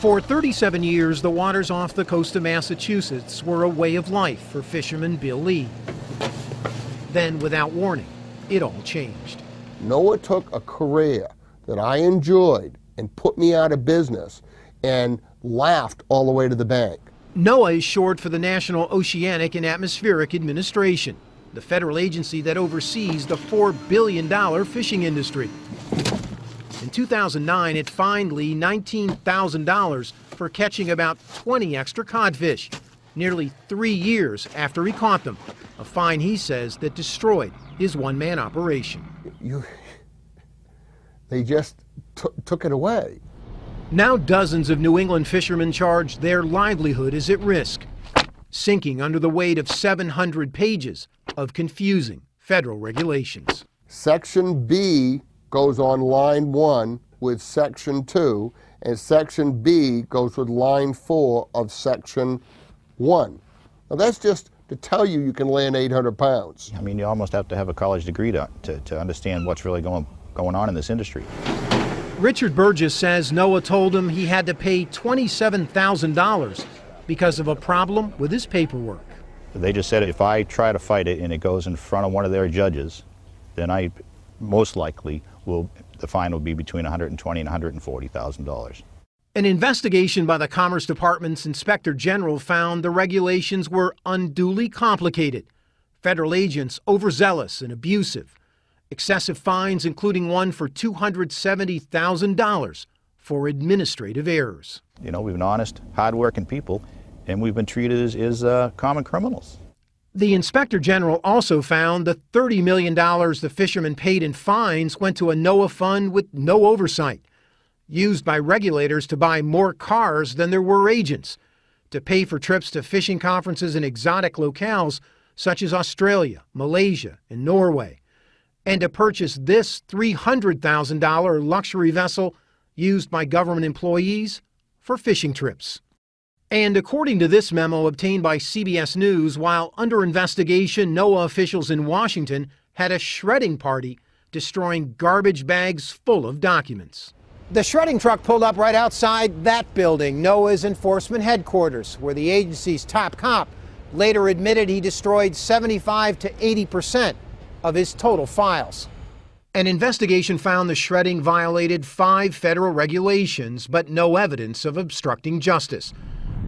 For 37 years, the waters off the coast of Massachusetts were a way of life for fisherman Bill Lee. Then, without warning, it all changed. NOAA took a career that I enjoyed and put me out of business and laughed all the way to the bank. NOAA is short for the National Oceanic and Atmospheric Administration, the federal agency that oversees the $4 billion fishing industry. In 2009, it fined Lee $19,000 for catching about 20 extra codfish, nearly three years after he caught them, a fine he says that destroyed his one-man operation. You, they just took it away. Now dozens of New England fishermen charge their livelihood is at risk, sinking under the weight of 700 pages of confusing federal regulations. Section B goes on line 1 with Section 2, and Section B goes with line 4 of Section 1. Now that's just to tell you you can land 800 pounds. I mean, you almost have to have a college degree to, to, to understand what's really going, going on in this industry. Richard Burgess says NOAA told him he had to pay $27,000 because of a problem with his paperwork. They just said if I try to fight it and it goes in front of one of their judges, then I most likely will the fine will be between 120 and 140 thousand dollars. An investigation by the Commerce Department's Inspector General found the regulations were unduly complicated, federal agents overzealous and abusive, excessive fines, including one for $270,000 for administrative errors. You know, we've been honest, hardworking people, and we've been treated as, as uh, common criminals. The Inspector General also found the $30 million the fishermen paid in fines went to a NOAA fund with no oversight used by regulators to buy more cars than there were agents, to pay for trips to fishing conferences in exotic locales such as Australia, Malaysia, and Norway, and to purchase this $300,000 luxury vessel used by government employees for fishing trips. And according to this memo obtained by CBS News, while under investigation, NOAA officials in Washington had a shredding party destroying garbage bags full of documents. The shredding truck pulled up right outside that building, NOAA's enforcement headquarters, where the agency's top cop later admitted he destroyed 75 to 80 percent of his total files. An investigation found the shredding violated five federal regulations, but no evidence of obstructing justice.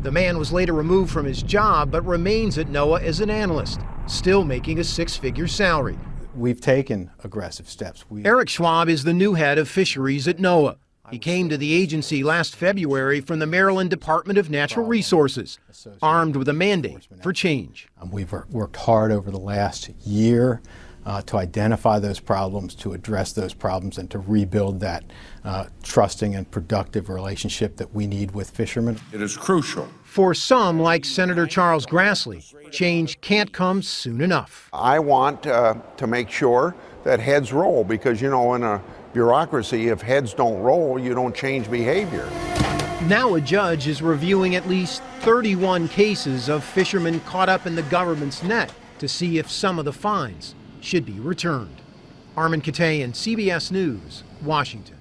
The man was later removed from his job, but remains at NOAA as an analyst, still making a six figure salary. We've taken aggressive steps. We Eric Schwaab is the new head of fisheries at NOAA. He came to the agency last February from the Maryland Department of Natural Resources, armed with a mandate for change. We've worked hard over the last year uh, to identify those problems, to address those problems, and to rebuild that uh, trusting and productive relationship that we need with fishermen. It is crucial. For some, like Senator Charles Grassley, change can't come soon enough. I want uh, to make sure that heads roll because, you know, in a bureaucracy, if heads don't roll, you don't change behavior. Now a judge is reviewing at least 31 cases of fishermen caught up in the government's net to see if some of the fines should be returned. Armen Keteyian CBS News, Washington.